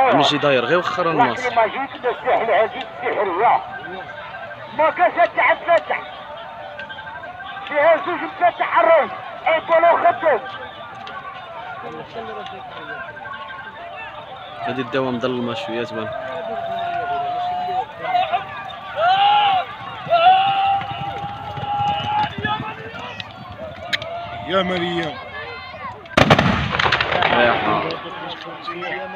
ماشي داير غير وخر الناس. ما جيت السحر هذه السحرية ما كاسات تاع الفتح فيها زوج مفتح الرئيس يقولوا خدام هذه الدواء مظلمه شوية تبان. يا مريم. رايحه